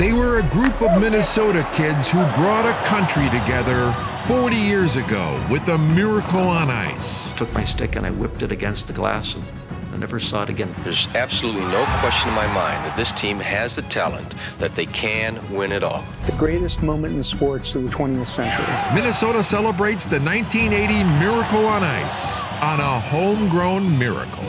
They were a group of Minnesota kids who brought a country together 40 years ago with a miracle on ice. Took my stick and I whipped it against the glass and I never saw it again. There's absolutely no question in my mind that this team has the talent that they can win it all. The greatest moment in sports of the 20th century. Minnesota celebrates the 1980 Miracle on Ice on a homegrown miracle.